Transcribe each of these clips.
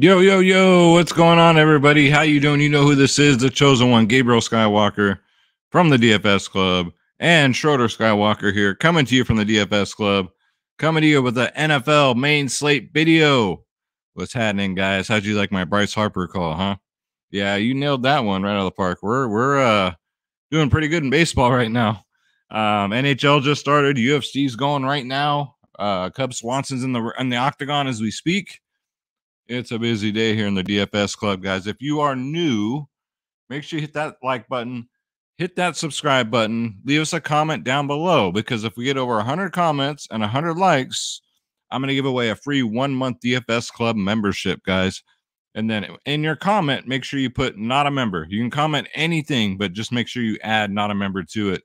Yo, yo, yo, what's going on, everybody? How you doing? You know who this is, the chosen one, Gabriel Skywalker from the DFS Club, and Schroeder Skywalker here, coming to you from the DFS Club, coming to you with the NFL main slate video. What's happening, guys? How'd you like my Bryce Harper call, huh? Yeah, you nailed that one right out of the park. We're we're uh doing pretty good in baseball right now. Um, NHL just started, UFC's going right now. Uh, Cub Swanson's in the in the octagon as we speak. It's a busy day here in the DFS club, guys. If you are new, make sure you hit that like button, hit that subscribe button, leave us a comment down below because if we get over 100 comments and 100 likes, I'm going to give away a free one month DFS club membership, guys. And then in your comment, make sure you put not a member. You can comment anything, but just make sure you add not a member to it.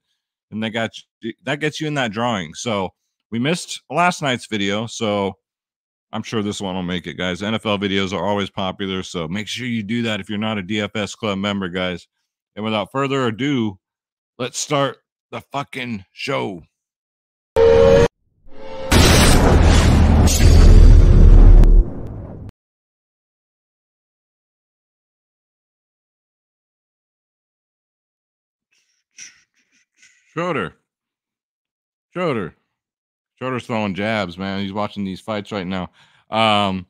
And that got you, that gets you in that drawing. So we missed last night's video. So I'm sure this one will make it, guys. NFL videos are always popular, so make sure you do that if you're not a DFS club member, guys. And without further ado, let's start the fucking show. Schroeder. Schroeder. Schroeder's throwing jabs, man. He's watching these fights right now. Um,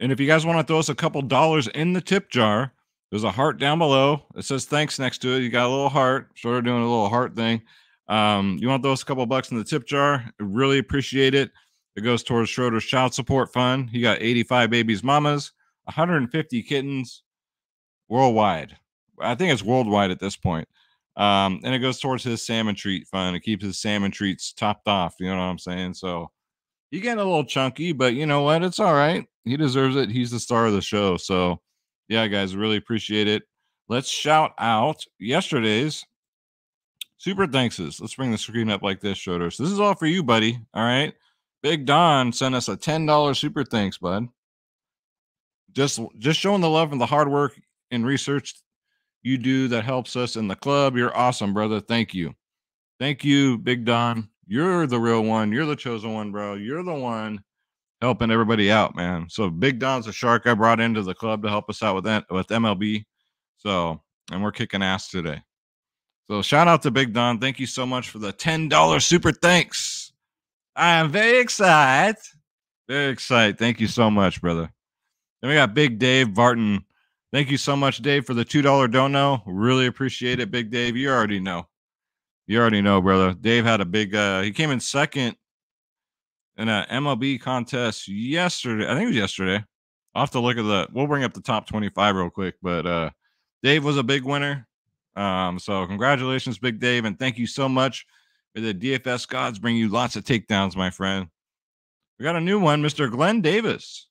and if you guys want to throw us a couple dollars in the tip jar, there's a heart down below. It says thanks next to it. You got a little heart. Schroeder doing a little heart thing. Um, you want those a couple bucks in the tip jar? really appreciate it. It goes towards Schroeder's child support fund. He got 85 babies, mamas, 150 kittens worldwide. I think it's worldwide at this point. Um, and it goes towards his salmon treat fund. It keeps his salmon treats topped off. You know what I'm saying? So he getting a little chunky, but you know what? It's all right. He deserves it. He's the star of the show. So yeah, guys, really appreciate it. Let's shout out yesterday's super thankses. Let's bring the screen up like this, Schroeder. So this is all for you, buddy. All right. Big Don sent us a $10 super thanks, bud. Just just showing the love and the hard work and research you do that helps us in the club. You're awesome, brother. Thank you. Thank you, Big Don. You're the real one. You're the chosen one, bro. You're the one helping everybody out, man. So Big Don's a shark I brought into the club to help us out with that with MLB. So and we're kicking ass today. So shout out to Big Don. Thank you so much for the $10 super thanks. I am very excited. Very excited. Thank you so much, brother. Then we got Big Dave Barton Thank you so much, Dave, for the $2 dono. Really appreciate it, Big Dave. You already know. You already know, brother. Dave had a big uh he came in second in a MLB contest yesterday. I think it was yesterday. I'll have to look at the we'll bring up the top 25 real quick, but uh Dave was a big winner. Um, so congratulations, Big Dave, and thank you so much. for the DFS gods bring you lots of takedowns, my friend. We got a new one, Mr. Glenn Davis.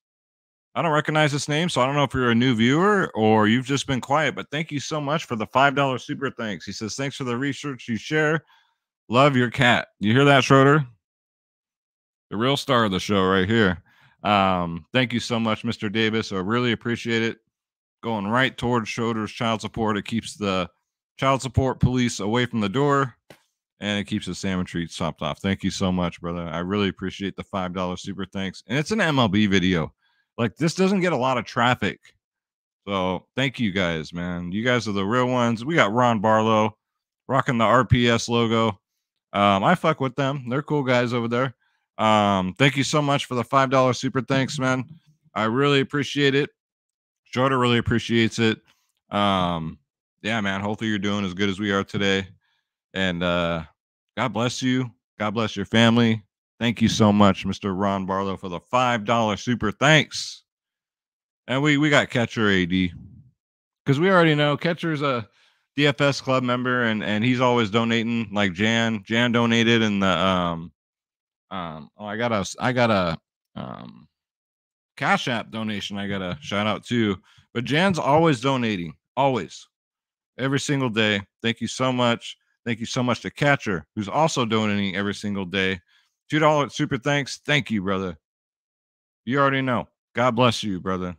I don't recognize this name, so I don't know if you're a new viewer or you've just been quiet, but thank you so much for the $5 super thanks. He says, Thanks for the research you share. Love your cat. You hear that, Schroeder? The real star of the show right here. Um, thank you so much, Mr. Davis. I really appreciate it. Going right towards Schroeder's child support. It keeps the child support police away from the door and it keeps the salmon treats topped off. Thank you so much, brother. I really appreciate the $5 super thanks. And it's an MLB video. Like this doesn't get a lot of traffic. So thank you guys, man. You guys are the real ones. We got Ron Barlow rocking the RPS logo. Um, I fuck with them. They're cool guys over there. Um, thank you so much for the five dollar super thanks, man. I really appreciate it. Schroeder really appreciates it. Um, yeah, man. Hopefully you're doing as good as we are today. And uh, God bless you. God bless your family. Thank you so much, Mr. Ron Barlow, for the five dollar super thanks. And we we got catcher AD because we already know catcher's a DFS club member and and he's always donating. Like Jan, Jan donated and the um um oh I got a I got a um Cash App donation I got a shout out too. But Jan's always donating, always, every single day. Thank you so much. Thank you so much to Catcher, who's also donating every single day. Two dollar super thanks. Thank you, brother. You already know. God bless you, brother.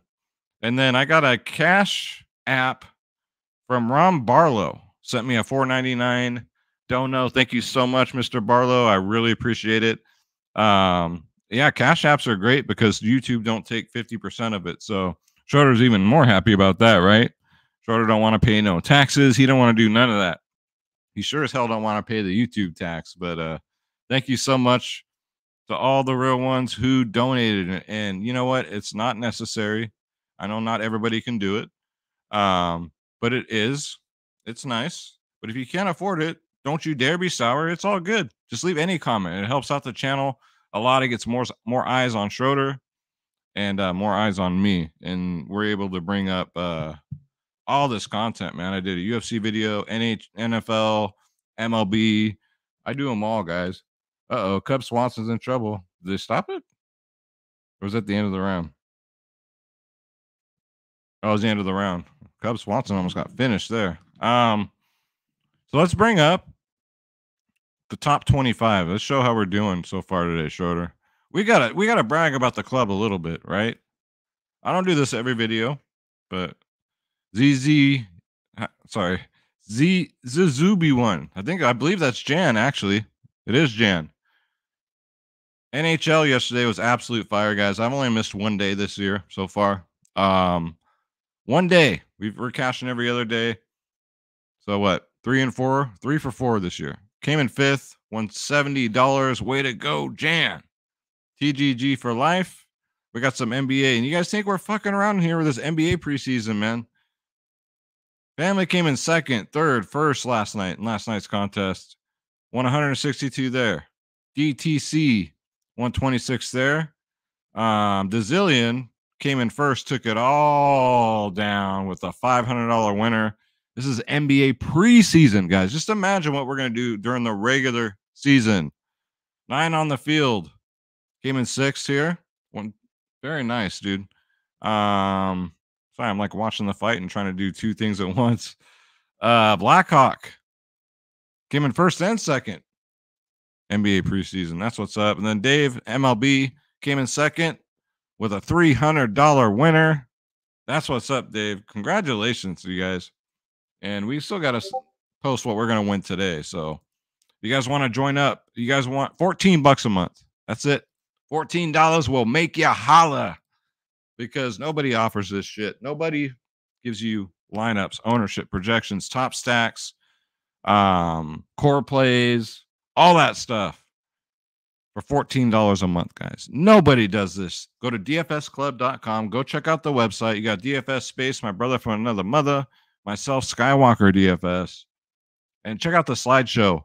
And then I got a cash app from Ron Barlow. Sent me a 499. Don't know. Thank you so much, Mr. Barlow. I really appreciate it. Um, yeah, cash apps are great because YouTube don't take 50% of it. So Schroeder's even more happy about that, right? Schroeder don't want to pay no taxes. He don't want to do none of that. He sure as hell don't want to pay the YouTube tax. But uh thank you so much to all the real ones who donated. And you know what? It's not necessary. I know not everybody can do it. Um, but it is. It's nice. But if you can't afford it, don't you dare be sour. It's all good. Just leave any comment. It helps out the channel a lot. It gets more more eyes on Schroeder and uh, more eyes on me, and we're able to bring up uh, all this content. Man, I did a UFC video, NH, NFL, MLB. I do them all, guys. Uh oh, Cub Swanson's in trouble. Did they stop it? Or was that the end of the round? Oh, it was the end of the round. Cub Swanson almost got finished there. Um, so let's bring up the top 25. Let's show how we're doing so far today, Schroeder. We gotta we gotta brag about the club a little bit, right? I don't do this every video, but ZZ sorry, Z Zuzubi one. I think I believe that's Jan actually. It is Jan. NHL yesterday was absolute fire, guys. I've only missed one day this year so far. Um, one day. we are cashing every other day. So what? Three and four, three for four this year. Came in fifth, won seventy dollars. Way to go, Jan. TGG for life. We got some NBA, and you guys think we're fucking around here with this NBA preseason, man? Family came in second, third, first last night in last night's contest. Won 162 there. DTC 126 there. Um, Zillion came in first, took it all down with a $500 winner. This is NBA preseason, guys. Just imagine what we're going to do during the regular season. Nine on the field. Came in sixth here. One very nice, dude. Um, sorry, I'm like watching the fight and trying to do two things at once. Uh, Blackhawk came in first and second. NBA preseason. That's what's up. And then Dave MLB came in second with a $300 winner. That's what's up, Dave. Congratulations to you guys. And we still got to post what we're going to win today. So, you guys want to join up? You guys want 14 bucks a month. That's it. $14 will make you holla because nobody offers this shit. Nobody gives you lineups, ownership, projections, top stacks, um, core plays, all that stuff for $14 a month, guys. Nobody does this. Go to dfsclub.com. Go check out the website. You got DFS Space, my brother from another mother, myself, Skywalker DFS. And check out the slideshow.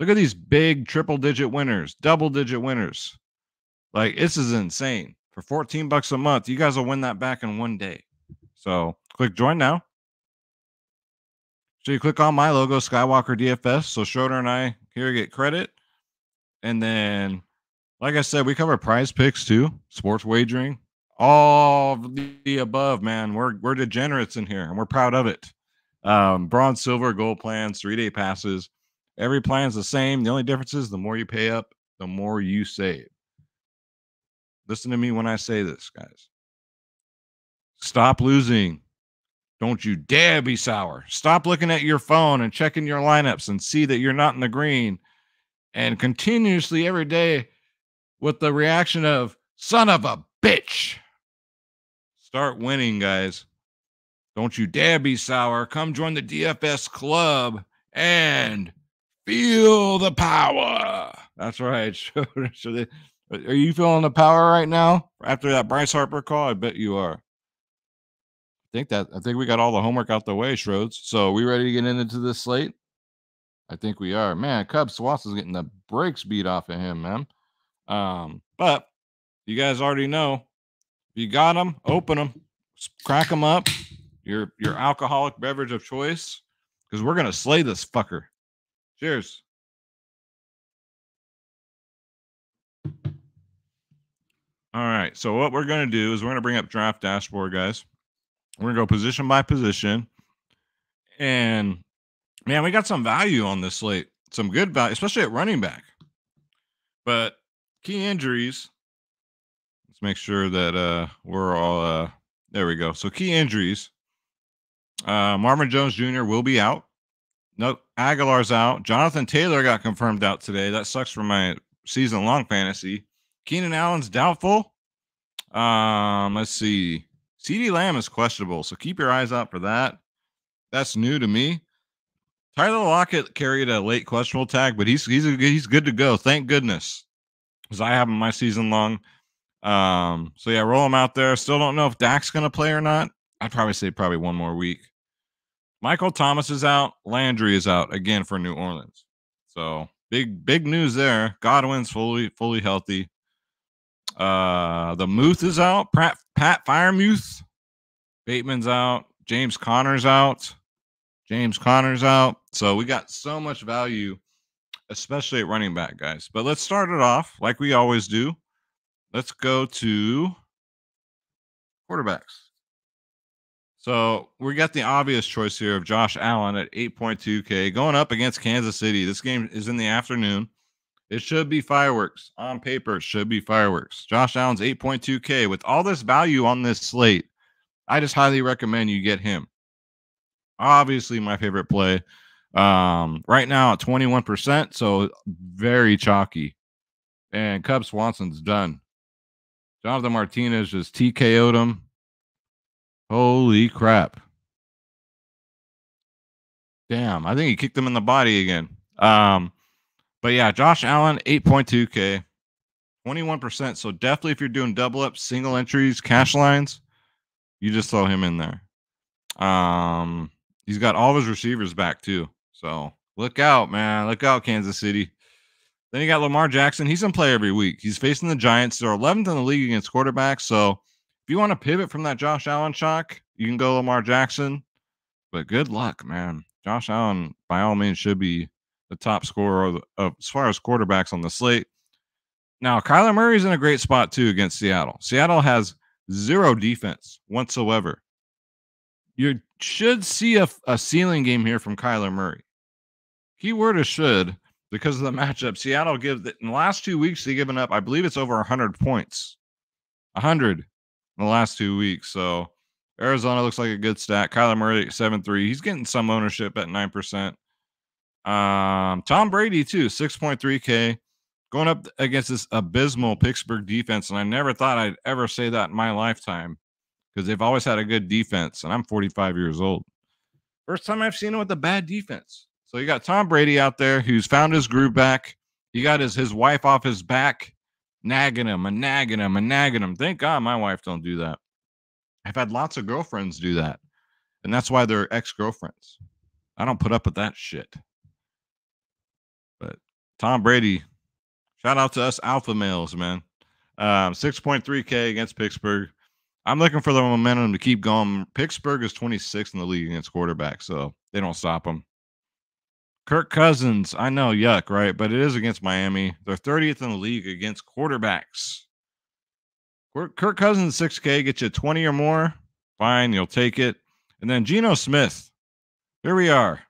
Look at these big triple digit winners, double digit winners. Like, this is insane. For 14 bucks a month, you guys will win that back in one day. So click join now. So you click on my logo, Skywalker DFS. So Schroeder and I here get credit. And then, like I said, we cover prize picks too, sports wagering, all the above, man. We're we're degenerates in here and we're proud of it. Um, bronze, silver, gold plans, three day passes. Every plan's the same. The only difference is the more you pay up, the more you save. Listen to me when I say this, guys. Stop losing. Don't you dare be sour. Stop looking at your phone and checking your lineups and see that you're not in the green and continuously every day with the reaction of son of a bitch. Start winning, guys. Don't you dare be sour. Come join the DFS club and feel the power. That's right. so they, are you feeling the power right now after that Bryce Harper call? I bet you are. I think that I think we got all the homework out the way, Schroeds. So we ready to get into this slate? I think we are. Man, Cub Swanson's getting the brakes beat off of him, man. Um, but you guys already know if you got them, open them, crack them up. Your your alcoholic beverage of choice, because we're gonna slay this fucker. Cheers. All right. So what we're gonna do is we're gonna bring up draft dashboard, guys. We're gonna go position by position, and man, we got some value on this slate. Some good value, especially at running back. But key injuries. Let's make sure that uh we're all uh there we go. So key injuries. Uh Marvin Jones Jr. will be out. Nope, Aguilar's out. Jonathan Taylor got confirmed out today. That sucks for my season long fantasy. Keenan Allen's doubtful. Um, let's see. CeeDee Lamb is questionable, so keep your eyes out for that. That's new to me. Tyler Lockett carried a late questionable tag, but he's he's he's good to go. Thank goodness, because I have him my season long. Um, so yeah, roll him out there. Still don't know if Dak's gonna play or not. I'd probably say probably one more week. Michael Thomas is out. Landry is out again for New Orleans. So big big news there. Godwin's fully fully healthy. Uh, the Muth is out. Pat Pat Freiermuth. Bateman's out. James Conner's out. James Conner's out. So we got so much value, especially at running back, guys. But let's start it off like we always do. Let's go to quarterbacks. So we got the obvious choice here of Josh Allen at 8.2K going up against Kansas City. This game is in the afternoon. It should be fireworks. On paper, it should be fireworks. Josh Allen's 8.2K. With all this value on this slate, I just highly recommend you get him. Obviously, my favorite play. Um, right now at 21%, so very chalky. And Cub Swanson's done. Jonathan Martinez just TKO'd him. Holy crap. Damn, I think he kicked him in the body again. Um, but yeah, Josh Allen, 8.2K, 21%. So definitely if you're doing double up, single entries, cash lines, you just throw him in there. Um, he's got all his receivers back too. So look out, man. Look out, Kansas City. Then you got Lamar Jackson. He's in play every week. He's facing the Giants. They're 11th in the league against quarterbacks. So if you want to pivot from that Josh Allen shock, you can go Lamar Jackson. But good luck, man. Josh Allen, by all means, should be the top scorer of, of, as far as quarterbacks on the slate. Now, Kyler Murray's in a great spot too against Seattle. Seattle has zero defense whatsoever. You should see a, a ceiling game here from Kyler Murray. Keyword is should because of the matchup. Seattle gives in the last two weeks they've given up, I believe it's over 100 points. 100 in the last two weeks. So Arizona looks like a good stat. Kyler Murray at 7 3. He's getting some ownership at 9%. Um, Tom Brady, too, 6.3K, going up against this abysmal Pittsburgh defense. And I never thought I'd ever say that in my lifetime because they've always had a good defense. And I'm 45 years old. First time I've seen him with a bad defense. So you got Tom Brady out there who's found his groove back. He got his his wife off his back nagging him and nagging him and nagging him. Thank God my wife don't do that. I've had lots of girlfriends do that. And that's why they're ex-girlfriends. I don't put up with that shit. Tom Brady, shout out to us alpha males, man. Um, 6.3K against Pittsburgh. I'm looking for the momentum to keep going. Pittsburgh is 26 in the league against quarterbacks, so they don't stop them. Kirk Cousins, I know, yuck, right? But it is against Miami. They're 30th in the league against quarterbacks. Kirk Cousins 6K gets you 20 or more. Fine, you'll take it. And then Geno Smith. Here we are.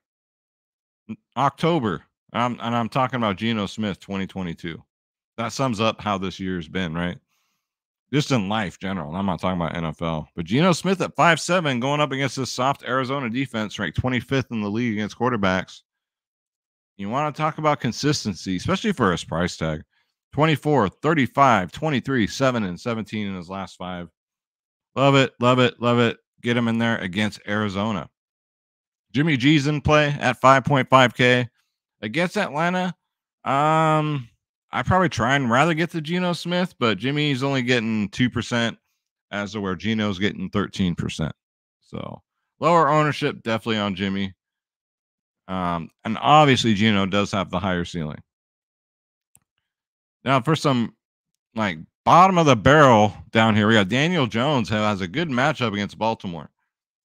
October. And I'm talking about Geno Smith 2022. That sums up how this year's been, right? Just in life general. I'm not talking about NFL. But Geno Smith at five seven, going up against this soft Arizona defense, ranked 25th in the league against quarterbacks. You want to talk about consistency, especially for his price tag 24, 35, 23, 7, and 17 in his last five. Love it, love it, love it. Get him in there against Arizona. Jimmy G's in play at 5.5K against Atlanta. Um, I probably try and rather get the Geno Smith, but Jimmy's only getting 2% as to where Geno's getting 13%. So lower ownership definitely on Jimmy. Um, and obviously, Geno does have the higher ceiling. Now, for some like bottom of the barrel down here, we got Daniel Jones who has a good matchup against Baltimore.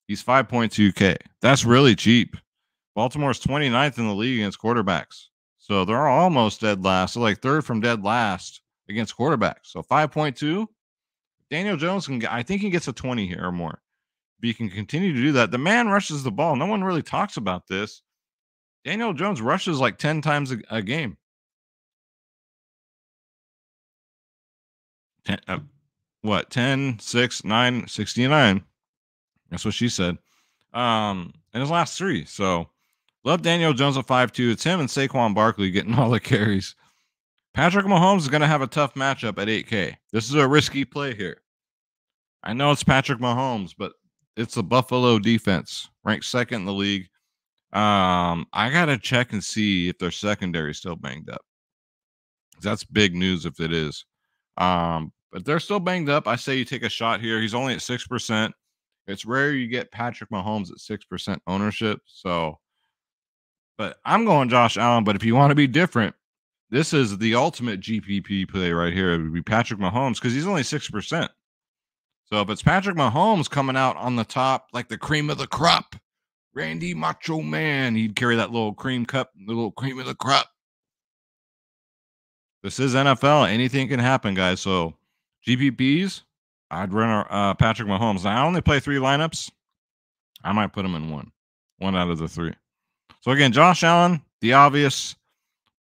He's 5.2K. That's really cheap. Baltimore's 29th in the league against quarterbacks. So they're almost dead last. So like third from dead last against quarterbacks. So 5.2. Daniel Jones can I think he gets a 20 here or more. But you can continue to do that. The man rushes the ball. No one really talks about this. Daniel Jones rushes like 10 times a, a game. 10, uh, what, 10, 6, 9, 69. That's what she said. Um, in his last three. So love Daniel Jones at 5 2. It's him and Saquon Barkley getting all the carries. Patrick Mahomes is going to have a tough matchup at 8K. This is a risky play here. I know it's Patrick Mahomes, but it's the Buffalo defense, ranked second in the league. Um, I gotta check and see if their secondary is still banged up. That's big news if it is. Um, but they're still banged up. I say you take a shot here. He's only at six percent. It's rare you get Patrick Mahomes at six percent ownership. So, but I'm going Josh Allen. But if you want to be different, this is the ultimate GPP play right here. It would be Patrick Mahomes because he's only six percent. So if it's Patrick Mahomes coming out on the top, like the cream of the crop, Randy Macho Man, he'd carry that little cream cup, the little cream of the crop. This is NFL. Anything can happen, guys. So GPPs, I'd run uh, Patrick Mahomes. Now I only play three lineups. I might put him in one, one out of the three. So again, Josh Allen, the obvious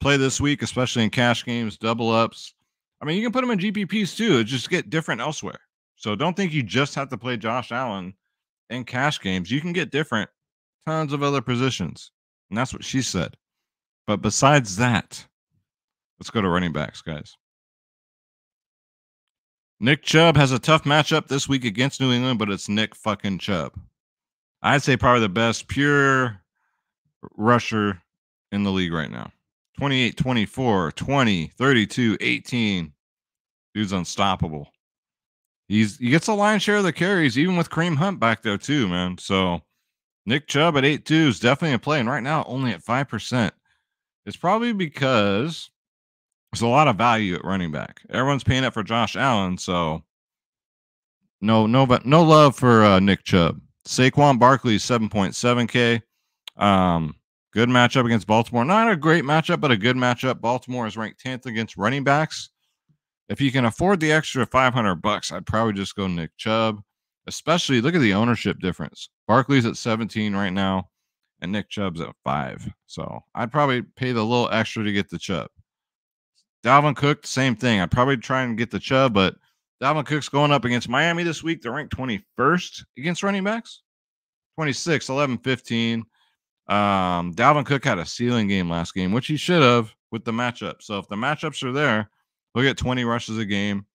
play this week, especially in cash games, double ups. I mean, you can put him in GPPs too. Just get different elsewhere. So don't think you just have to play Josh Allen in cash games. You can get different, tons of other positions. And that's what she said. But besides that, let's go to running backs, guys. Nick Chubb has a tough matchup this week against New England, but it's Nick fucking Chubb. I'd say probably the best pure rusher in the league right now. 28, 24, 20, 32, 18. Dude's unstoppable. He's he gets a lion's share of the carries, even with Kareem Hunt back there too, man. So Nick Chubb at 8-2 is definitely a play. And right now, only at 5%. It's probably because there's a lot of value at running back. Everyone's paying up for Josh Allen, so no, no, but no love for uh, Nick Chubb. Saquon Barkley 7.7K. Um, good matchup against Baltimore. Not a great matchup, but a good matchup. Baltimore is ranked 10th against running backs. If you can afford the extra 500 bucks, I'd probably just go Nick Chubb. Especially look at the ownership difference. Barkley's at 17 right now, and Nick Chubb's at five. So I'd probably pay the little extra to get the Chubb. Dalvin Cook, same thing. I'd probably try and get the Chubb, but Dalvin Cook's going up against Miami this week. They're ranked 21st against running backs. 26, 11, 15. Um, Dalvin Cook had a ceiling game last game, which he should have with the matchup. So if the matchups are there, he'll get 20 rushes a game.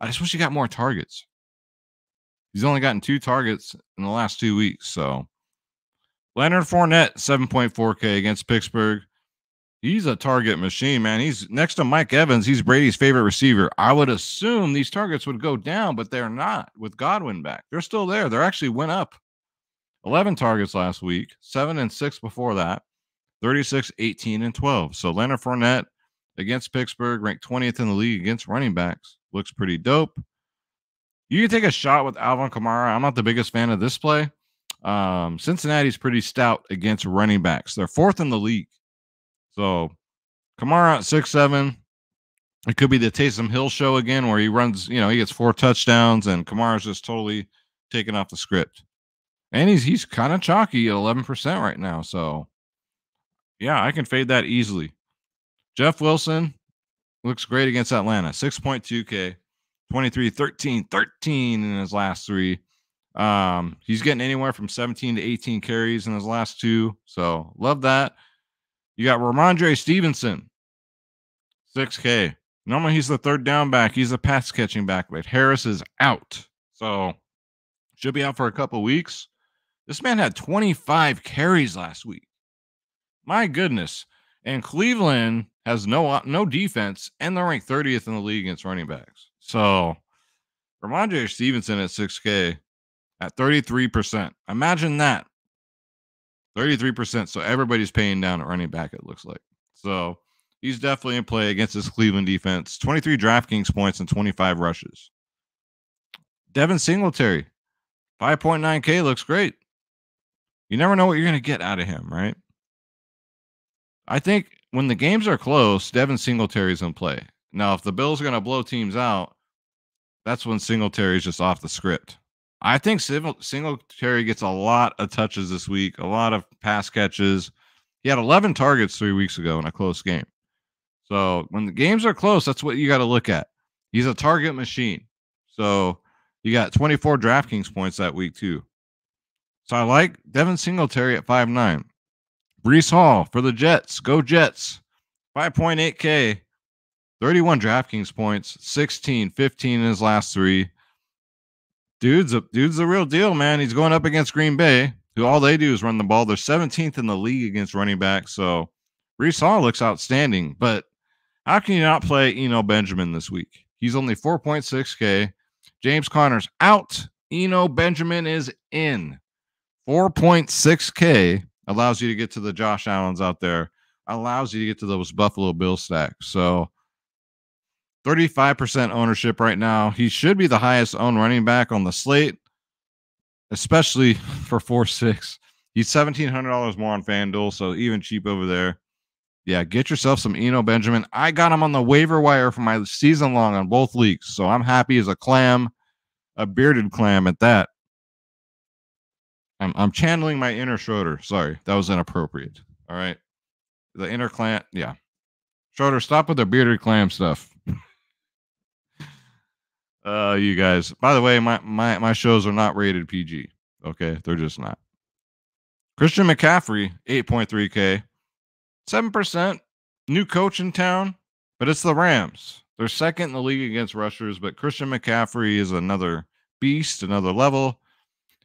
I just wish he got more targets. He's only gotten two targets in the last two weeks. So Leonard Fournette, 7.4K against Pittsburgh. He's a target machine, man. He's next to Mike Evans. He's Brady's favorite receiver. I would assume these targets would go down, but they're not with Godwin back. They're still there. They're actually went up 11 targets last week, seven and six before that, 36, 18, and 12. So Leonard Fournette against Pittsburgh, ranked 20th in the league against running backs. Looks pretty dope. You can take a shot with Alvin Kamara. I'm not the biggest fan of this play. Um, Cincinnati's pretty stout against running backs. They're fourth in the league. So Kamara at six seven. It could be the Taysom Hill show again, where he runs, you know, he gets four touchdowns, and Kamara's just totally taken off the script. And he's he's kind of chalky at 11% right now. So yeah, I can fade that easily. Jeff Wilson looks great against Atlanta. 6.2K, 23, 13, 13 in his last three. Um, he's getting anywhere from 17 to 18 carries in his last two. So love that. You got Rhamondre Stevenson, 6K. Normally he's the third down back. He's a pass catching back, but Harris is out. So should be out for a couple weeks. This man had 25 carries last week. My goodness. And Cleveland has no no defense, and they're ranked 30th in the league against running backs. So Rhamondre Stevenson at 6K at 33%. Imagine that. 33%. So everybody's paying down at running back, it looks like. So he's definitely in play against this Cleveland defense. 23 DraftKings points and 25 rushes. Devin Singletary, 5.9K looks great. You never know what you're going to get out of him, right? I think when the games are close, Devin Singletary's in play. Now, if the Bills are going to blow teams out, that's when Singletary's just off the script. I think Singletary gets a lot of touches this week, a lot of pass catches. He had 11 targets three weeks ago in a close game. So when the games are close, that's what you got to look at. He's a target machine. So you got 24 DraftKings points that week, too. So I like Devin Singletary at five nine. Breece Hall for the Jets. Go Jets. 5.8K. 31 DraftKings points, 16, 15 in his last three. dude's a dude's the real deal, man. He's going up against Green Bay, who all they do is run the ball. They're 17th in the league against running back. So Breece Hall looks outstanding, but how can you not play Eno Benjamin this week? He's only 4.6K. James Conner's out. Eno Benjamin is in. 4.6K allows you to get to the Josh Allens out there, allows you to get to those Buffalo Bill stacks. So 35% ownership right now. He should be the highest owned running back on the slate, especially for 4 6. He's $1,700 more on FanDuel, so even cheap over there. Yeah, get yourself some Eno Benjamin. I got him on the waiver wire for my season long on both leagues, so I'm happy as a clam, a bearded clam at that. I'm, I'm channeling my inner Schroeder. Sorry, that was inappropriate. All right. The inner clam, yeah. Schroeder, stop with the bearded clam stuff. uh, you guys. By the way, my my my shows are not rated PG. Okay, they're just not. Christian McCaffrey, 8.3K, 7%. New coach in town, but it's the Rams. They're second in the league against rushers, but Christian McCaffrey is another beast, another level.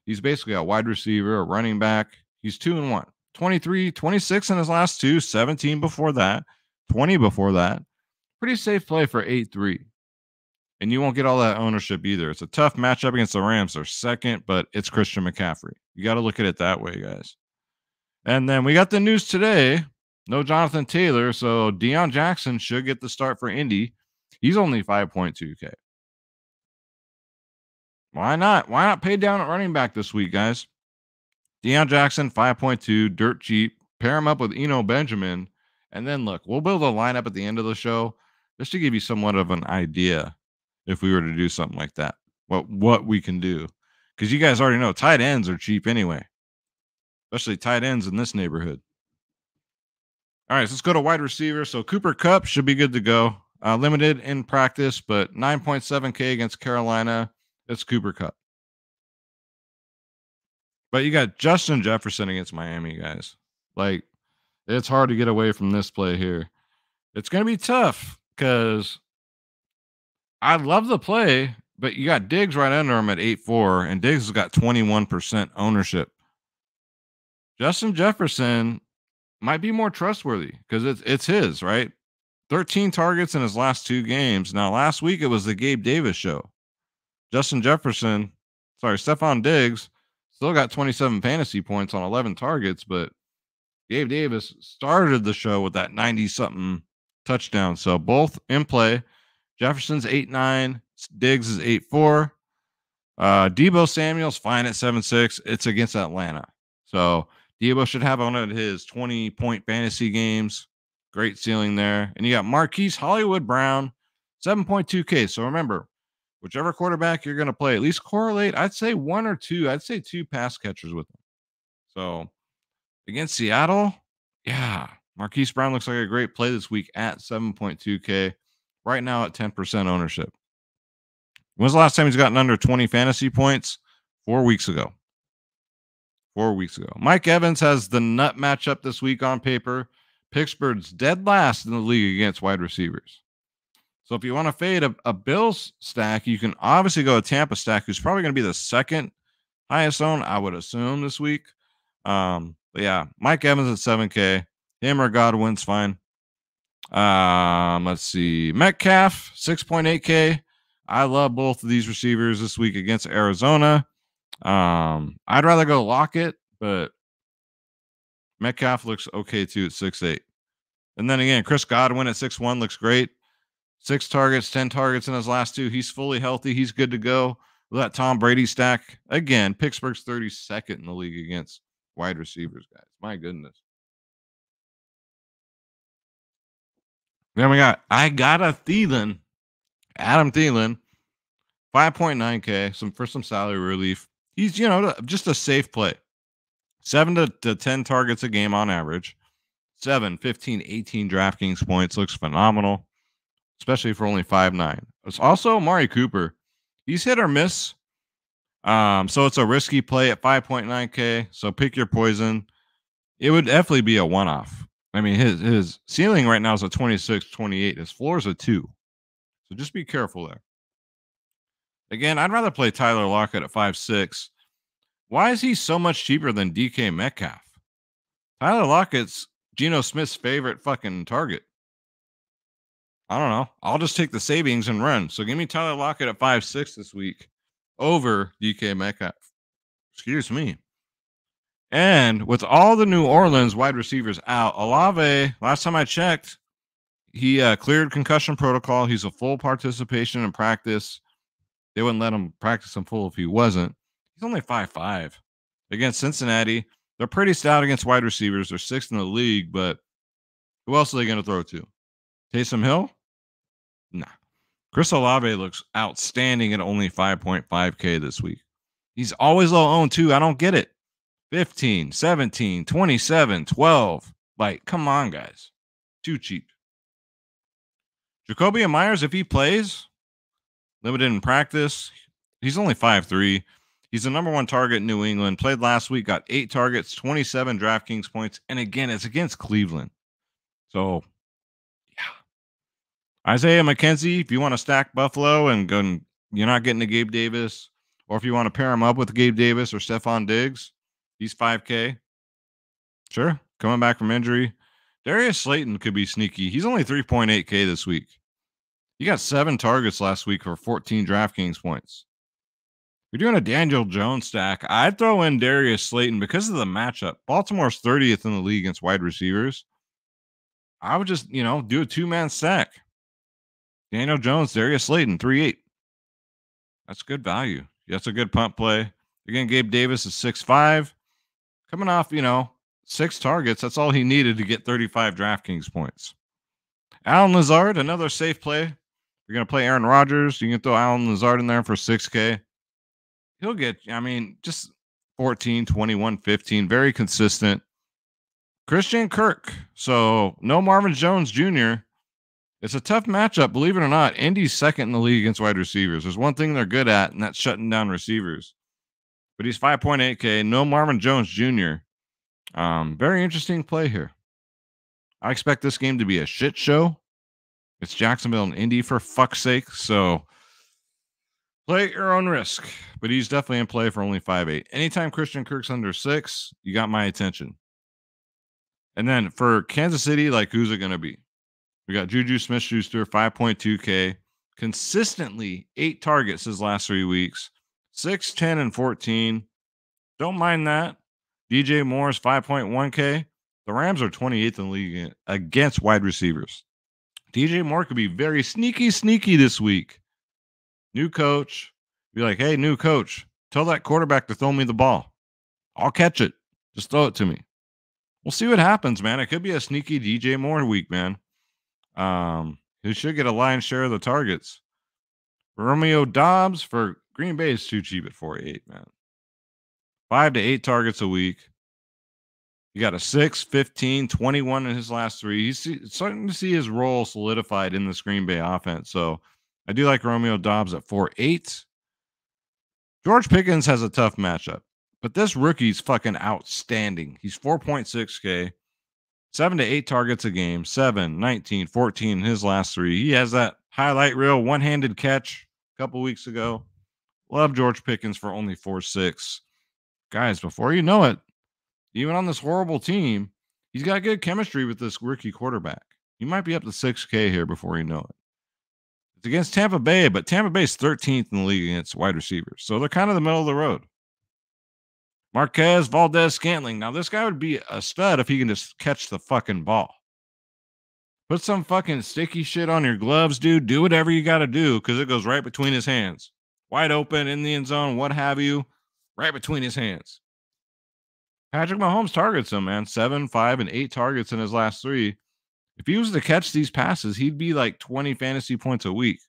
He's basically a wide receiver, a running back. He's two and one. 23, 26 in his last two, 17 before that, 20 before that. Pretty safe play for 8 3. And you won't get all that ownership either. It's a tough matchup against the Rams. They're second, but it's Christian McCaffrey. You got to look at it that way, guys. And then we got the news today. No Jonathan Taylor. So Deon Jackson should get the start for Indy. He's only 5.2K. Why not? Why not pay down at running back this week, guys? Deon Jackson, 5.2, dirt cheap. Pair him up with Eno Benjamin. And then look, we'll build a lineup at the end of the show just to give you somewhat of an idea if we were to do something like that. What what we can do. Because you guys already know tight ends are cheap anyway. Especially tight ends in this neighborhood. All right, so let's go to wide receiver. So Cooper Kupp should be good to go. Uh, limited in practice, but 9.7K against Carolina. It's Cooper Kupp. But you got Justin Jefferson against Miami, guys. Like, it's hard to get away from this play here. It's going to be tough because I love the play, but you got Diggs right under him at 8 4, and Diggs has got 21% ownership. Justin Jefferson might be more trustworthy because it's, it's his, right? 13 targets in his last two games. Now, last week it was the Gabe Davis show. Justin Jefferson, sorry, Stefon Diggs still got 27 fantasy points on 11 targets, but Gabe Davis started the show with that 90 something touchdown. So both in play. Jefferson's 8 9, Diggs is 8 4. Uh, Deebo Samuel's fine at 7 6. It's against Atlanta. So Deebo should have one of his 20 point fantasy games. Great ceiling there. And you got Marquise Hollywood Brown, 7.2K. So remember, whichever quarterback you're going to play, at least correlate. I'd say one or two. I'd say two pass catchers with them. So against Seattle, yeah, Marquise Brown looks like a great play this week at 7.2K. Right now at 10% ownership. When's the last time he's gotten under 20 fantasy points? Four weeks ago. Four weeks ago. Mike Evans has the nut matchup this week on paper. Pittsburgh's dead last in the league against wide receivers. So if you want to fade a, a Bills stack, you can obviously go a Tampa stack, who's probably going to be the second highest owned, I would assume, this week. Um, but yeah, Mike Evans at 7K. Him or Godwin's fine. Um, let's see. Metcalf, 6.8K. I love both of these receivers this week against Arizona. Um, I'd rather go Lockett, but Metcalf looks okay too at 6'8. And then again, Chris Godwin at 6'1 looks great. Six targets, 10 targets in his last two. He's fully healthy. He's good to go. That Tom Brady stack. Again, Pittsburgh's 32nd in the league against wide receivers, guys. My goodness. Then we got I got a Thielen, Adam Thielen, 5.9K, some for some salary relief. He's, you know, just a safe play. Seven to, to 10 targets a game on average. Seven, 15, 18 DraftKings points. Looks phenomenal especially for only five nine. It's also Amari Cooper. He's hit or miss. Um, so it's a risky play at 5.9k. So pick your poison. It would definitely be a one-off. I mean, his his ceiling right now is a 26, 28. His floor is a two. So just be careful there. Again, I'd rather play Tyler Lockett at five six. Why is he so much cheaper than DK Metcalf? Tyler Lockett's Geno Smith's favorite fucking target. I don't know. I'll just take the savings and run. So give me Tyler Lockett at five six this week over DK Metcalf. Excuse me. And with all the New Orleans wide receivers out, Olave, last time I checked, he uh, cleared concussion protocol. He's a full participation in practice. They wouldn't let him practice in full if he wasn't. He's only five five against Cincinnati. They're pretty stout against wide receivers. They're sixth in the league, but who else are they going to throw to? Taysom Hill? Nah. Chris Olave looks outstanding at only 5.5K this week. He's always low owned too. I don't get it. 15, 17, 27, 12. Like, come on, guys. Too cheap. Jakobi Meyers, if he plays, limited in practice, he's only five three. He's the number one target in New England. Played last week, got eight targets, 27 DraftKings points. And again, it's against Cleveland. So. Isaiah McKenzie, if you want to stack Buffalo and go you're not getting to Gabe Davis, or if you want to pair him up with Gabe Davis or Stefon Diggs, he's 5K. Sure. Coming back from injury. Darius Slayton could be sneaky. He's only 3.8K this week. He got seven targets last week for 14 DraftKings points. You're doing a Daniel Jones stack. I'd throw in Darius Slayton because of the matchup. Baltimore's 30th in the league against wide receivers. I would just, you know, do a two man stack. Daniel Jones, Darius Slayton, 3 8. That's good value. That's a good punt play. Again, Gabe Davis is six five, coming off, you know, six targets. That's all he needed to get 35 DraftKings points. Allen Lazard, another safe play. You're going to play Aaron Rodgers. You can throw Allen Lazard in there for 6K. He'll get, I mean, just 14, 21, 15, very consistent. Christian Kirk. So no Marvin Jones Jr. It's a tough matchup, believe it or not. Indy's second in the league against wide receivers. There's one thing they're good at, and that's shutting down receivers. But he's 5.8K. No Marvin Jones Jr. Um, very interesting play here. I expect this game to be a shit show. It's Jacksonville and Indy for fuck's sake. So play at your own risk. But he's definitely in play for only five eight. Anytime Christian Kirk's under six, you got my attention. And then for Kansas City, like who's it going to be? We got Juju Smith Schuster, 5.2K, consistently eight targets his last three weeks, 6, 10, and 14. Don't mind that. DJ Moore's 5.1K. The Rams are 28th in the league against wide receivers. DJ Moore could be very sneaky, sneaky this week. New coach, be like, hey, new coach, tell that quarterback to throw me the ball. I'll catch it. Just throw it to me. We'll see what happens, man. It could be a sneaky DJ Moore week, man. Um, who should get a lion's share of the targets. Romeo Doubs for Green Bay is too cheap at 48, man. Five to eight targets a week. He got a 6, 15, 21 in his last three. He's starting to see his role solidified in the Green Bay offense. So I do like Romeo Doubs at 4 8. George Pickens has a tough matchup, but this rookie's fucking outstanding. He's 4.6K seven to eight targets a game, seven, 19, 14 in his last three. He has that highlight reel one handed catch a couple weeks ago. Love George Pickens for only four six. Guys, before you know it, even on this horrible team, he's got good chemistry with this rookie quarterback. He might be up to 6K here before you know it. It's against Tampa Bay, but Tampa Bay's 13th in the league against wide receivers. So they're kind of the middle of the road. Marquez Valdes Scantling. Now, this guy would be a stud if he can just catch the fucking ball. Put some fucking sticky shit on your gloves, dude. Do whatever you got to do because it goes right between his hands. Wide open in the end zone, what have you, right between his hands. Patrick Mahomes targets him, man. Seven, five, and eight targets in his last three. If he was to catch these passes, he'd be like 20 fantasy points a week.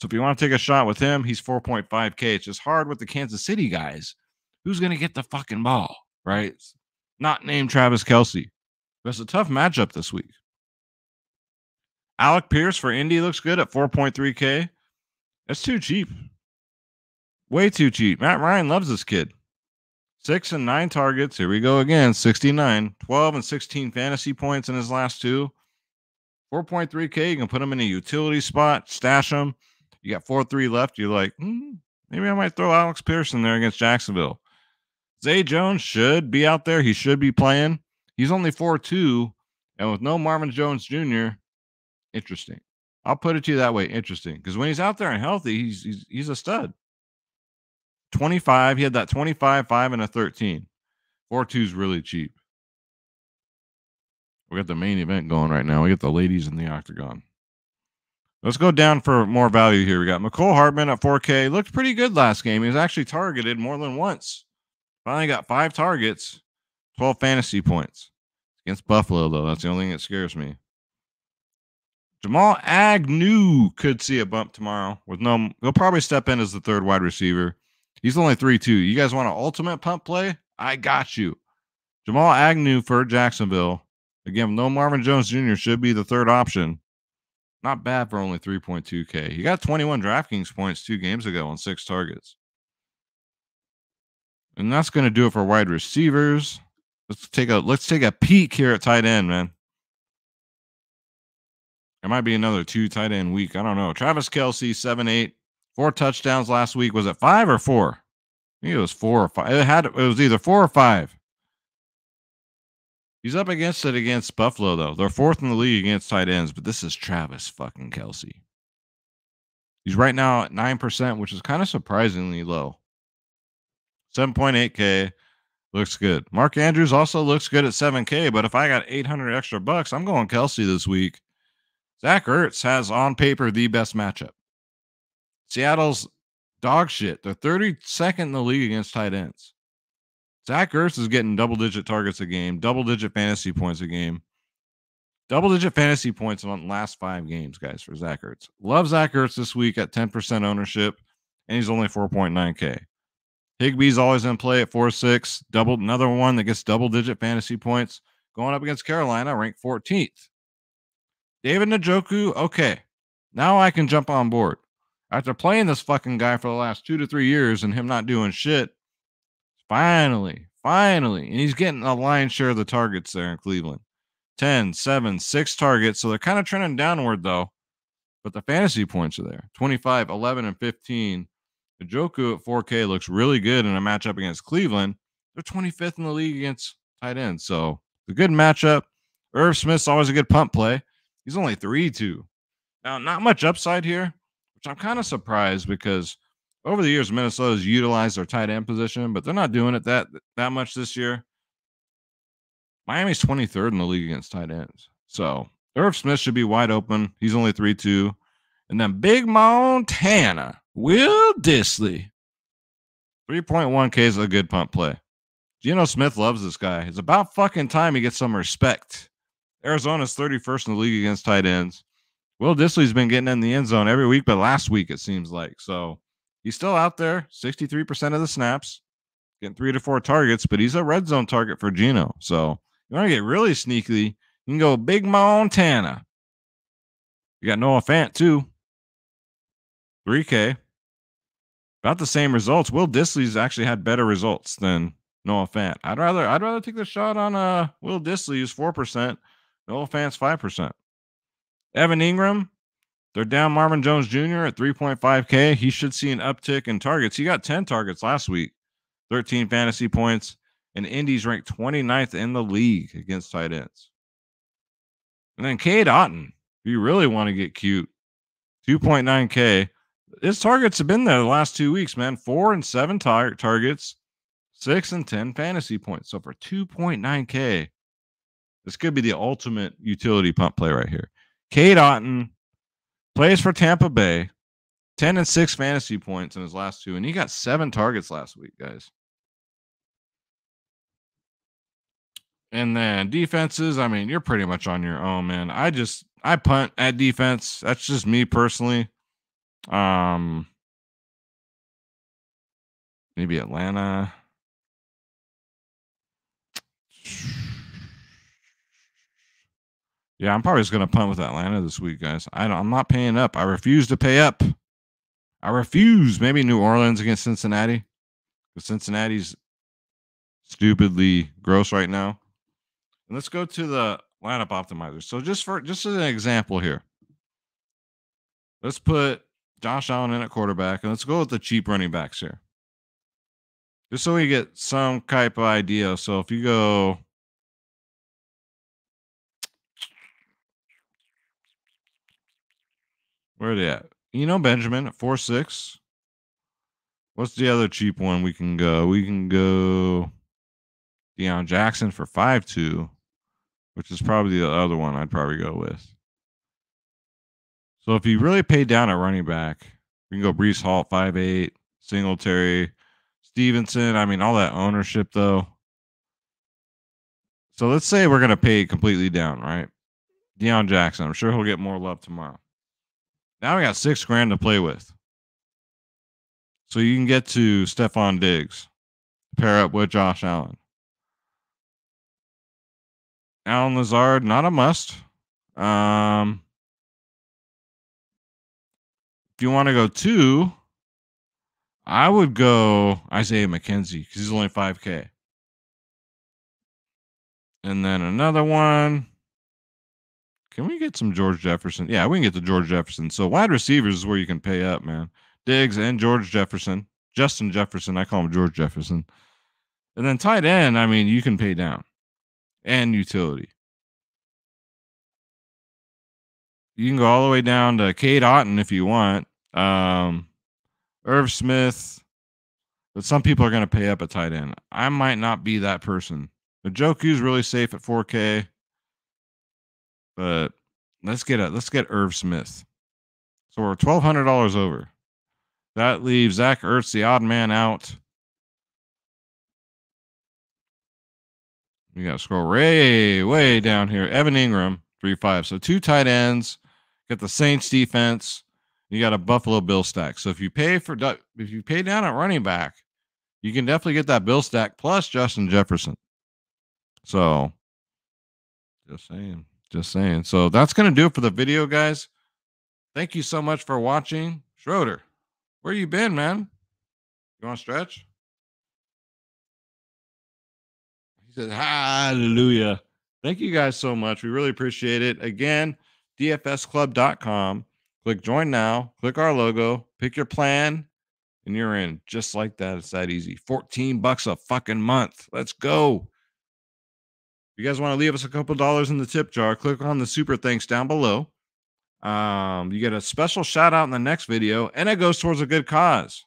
So if you want to take a shot with him, he's 4.5K. It's just hard with the Kansas City guys who's going to get the fucking ball, right? Not named Travis Kelce. That's a tough matchup this week. Alec Pierce for Indy looks good at 4.3K. That's too cheap. Way too cheap. Matt Ryan loves this kid. Six and nine targets. Here we go again. 69, 12 and 16 fantasy points in his last two. 4.3K. You can put him in a utility spot, stash him. You got 4 3 left. You're like, hmm, Maybe I might throw Alex Pearson there against Jacksonville. Zay Jones should be out there. He should be playing. He's only 4 2. And with no Marvin Jones Jr., interesting. I'll put it to you that way. Interesting. Because when he's out there and healthy, he's, he's he's a stud. 25. He had that 25, 5, and a 13. 4 2 is really cheap. We got the main event going right now. We got the ladies in the octagon. Let's go down for more value here. We got Mecole Hardman at 4K. Looked pretty good last game. He was actually targeted more than once. Finally got five targets, 12 fantasy points. Against Buffalo, though. That's the only thing that scares me. Jamal Agnew could see a bump tomorrow with no. He'll probably step in as the third wide receiver. He's only 3 2. You guys want an ultimate pump play? I got you. Jamal Agnew for Jacksonville. Again, no Marvin Jones Jr. should be the third option. Not bad for only 3.2K. He got 21 DraftKings points two games ago on six targets. And that's going to do it for wide receivers. Let's take a let's take a peek here at tight end, man. It might be another two tight end week. I don't know. Travis Kelce, seven eight, four touchdowns last week. Was it five or four? I think it was four or five. It had it was either four or five. He's up against it against Buffalo, though. They're fourth in the league against tight ends, but this is Travis fucking Kelce. He's right now at 9%, which is kind of surprisingly low. 7.8K looks good. Mark Andrews also looks good at 7K, but if I got 800 extra bucks, I'm going Kelce this week. Zach Ertz has on paper the best matchup. Seattle's dog shit. They're 32nd in the league against tight ends. Zach Ertz is getting double digit targets a game, double digit fantasy points a game. Double digit fantasy points on last five games, guys, for Zach Ertz. Love Zach Ertz this week at 10% ownership, and he's only 4.9K. Higbee's always in play at 4 6. Double another one that gets double digit fantasy points. Going up against Carolina, ranked 14th. David Njoku, okay. Now I can jump on board. After playing this fucking guy for the last two to three years and him not doing shit, Finally, finally. And he's getting a lion's share of the targets there in Cleveland 10, 7, 6 targets. So they're kind of trending downward, though. But the fantasy points are there 25, 11, and 15. Njoku at 4K looks really good in a matchup against Cleveland. They're 25th in the league against tight ends. So a good matchup. Irv Smith's always a good punt play. He's only 3 2. Now, not much upside here, which I'm kind of surprised because over the years, Minnesota's utilized their tight end position, but they're not doing it that that much this year. Miami's 23rd in the league against tight ends. So Irv Smith should be wide open. He's only 3 2. And then Big Montana, Will Dissly. 3.1K is a good punt play. Geno Smith loves this guy. It's about fucking time he gets some respect. Arizona's 31st in the league against tight ends. Will Dissly's been getting in the end zone every week, but last week it seems like. So He's still out there, 63% of the snaps, getting three to four targets, but he's a red zone target for Geno. So you want to get really sneaky, you can go Big Montana. You got Noah Fant too. 3K. About the same results. Will Dissly's actually had better results than Noah Fant. I'd rather I'd rather take the shot on uh Will Dissly's 4%. Noah Fant's 5%. Evan Engram, they're down Marvin Jones Jr. at 3.5K. He should see an uptick in targets. He got 10 targets last week, 13 fantasy points, and Indy's ranked 29th in the league against tight ends. And then Cade Otton, if you really want to get cute, 2.9K. His targets have been there the last two weeks, man. Four and seven tar- targets, six and 10 fantasy points. So for 2.9K, this could be the ultimate utility pump play right here. Cade Otton Plays for Tampa Bay, 10 and 6 fantasy points in his last two, and he got seven targets last week, guys. And then defenses, I mean, you're pretty much on your own, man. I just I punt at defense. That's just me personally. Um maybe Atlanta. Yeah, I'm probably just to punt with Atlanta this week, guys. I am not paying up. I refuse to pay up. I refuse. Maybe New Orleans against Cincinnati. Because Cincinnati's stupidly gross right now. And let's go to the lineup optimizer. So just for just as an example here, let's put Josh Allen in at quarterback, and let's go with the cheap running backs here. Just so we get some type of idea. So if you go where are they at? Eno Benjamin at four six. What's the other cheap one we can go? We can go Deon Jackson for five two, which is probably the other one I'd probably go with. So if you really pay down at running back, you can go Breece Hall five eight, Singletary, Stevenson. I mean, all that ownership though. So let's say we're gonna pay completely down, right? Deon Jackson. I'm sure he'll get more love tomorrow. Now we got six grand to play with. So you can get to Stefon Diggs, pair up with Josh Allen. Allen Lazard, not a must. Um, if you want to go two, I would go Isaiah McKenzie because he's only 5K. And then another one. Can we get some George Jefferson? Yeah, we can get to George Jefferson. So wide receivers is where you can pay up, man. Diggs and George Jefferson. Justin Jefferson. I call him George Jefferson. And then tight end, I mean, you can pay down. And utility. You can go all the way down to Cade Otton if you want. Um, Irv Smith. But some people are going to pay up at tight end. I might not be that person. Njoku's really safe at 4K. But let's get a Let's get Irv Smith. So we're twelve hundred dollars over. That leaves Zach Ertz, the odd man out. We got to scroll way, way down here. Evan Engram, three five. So two tight ends. Get the Saints defense. You got a Buffalo Bill stack. So if you pay for if you pay down at running back, you can definitely get that Bill stack plus Justin Jefferson. So just saying. Just saying. So that's gonna do it for the video, guys. Thank you so much for watching. Schroeder, where you been, man? You want to stretch? He said, Hallelujah. Thank you guys so much. We really appreciate it. Again, dfsclub.com. Click join now, click our logo, pick your plan, and you're in just like that. It's that easy. 14 bucks a fucking month. Let's go. If you guys want to leave us a couple dollars in the tip jar, click on the super thanks down below. Um, you get a special shout out in the next video, and it goes towards a good cause.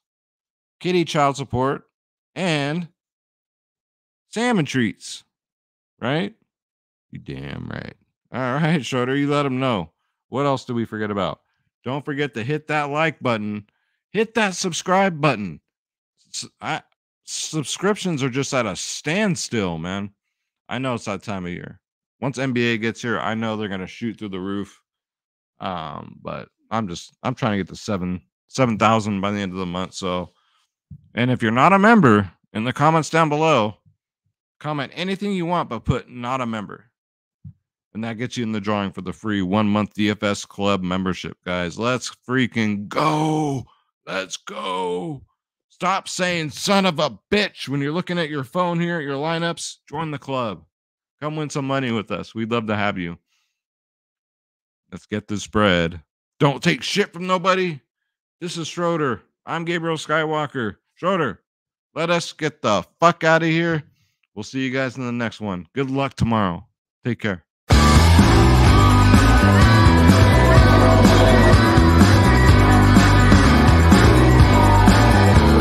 Kitty child support and salmon treats. Right? You damn right. All right, Schroeder, you let them know. What else do we forget about? Don't forget to hit that like button, hit that subscribe button. I, subscriptions are just at a standstill, man. I know it's that time of year. Once NBA gets here, I know they're gonna shoot through the roof. Um, but I'm just I'm trying to get to seven seven thousand by the end of the month. So, and if you're not a member, in the comments down below, comment anything you want, but put not a member and that gets you in the drawing for the free one month DFS club membership, guys. Let's freaking go. Let's go. Stop saying son of a bitch when you're looking at your phone here at your lineups. Join the club. Come win some money with us. We'd love to have you. Let's get this spread. Don't take shit from nobody. This is Schroeder. I'm Gabriel Skywalker. Schroeder, let us get the fuck out of here. We'll see you guys in the next one. Good luck tomorrow. Take care. You.